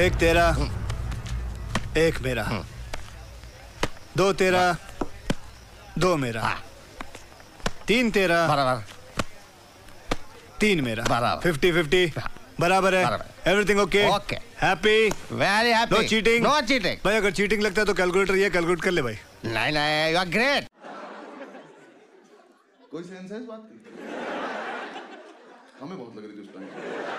एक तेरा हम्म। एक मेरा। हम्म। दो तेरा दो मेरा। तीन तेरा बराबर। तीन मेरा। बराबर। फिफ्टी फिफ्टी बराबर है। Everything okay okay happy very happy no cheating no cheating भाई अगर चीटिंग लगता है तो कैलकुलेटर ये कैलकुलेट कर ले भाई। नहीं नहीं यू आर ग्रेट कोई सेंस है इस बात की? हमें बहुत लग रही थी उस टाइम